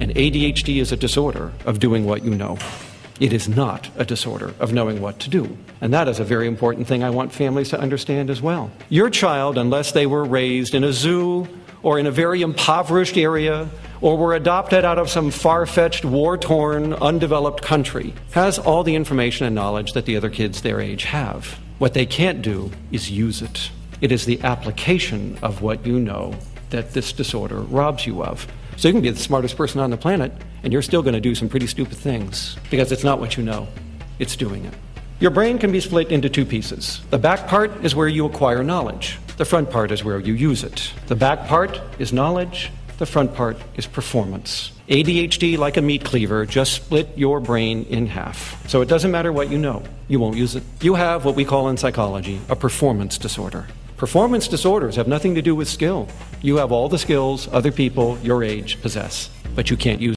And ADHD is a disorder of doing what you know. It is not a disorder of knowing what to do. And that is a very important thing I want families to understand as well. Your child, unless they were raised in a zoo or in a very impoverished area or were adopted out of some far fetched, war torn, undeveloped country, has all the information and knowledge that the other kids their age have. What they can't do is use it. It is the application of what you know that this disorder robs you of. So you can be the smartest person on the planet, and you're still going to do some pretty stupid things because it's not what you know, it's doing it. Your brain can be split into two pieces. The back part is where you acquire knowledge, the front part is where you use it. The back part is knowledge, the front part is performance. ADHD, like a meat cleaver, just split your brain in half. So it doesn't matter what you know, you won't use it. You have what we call in psychology a performance disorder. Performance disorders have nothing to do with skill. You have all the skills other people your age possess, but you can't use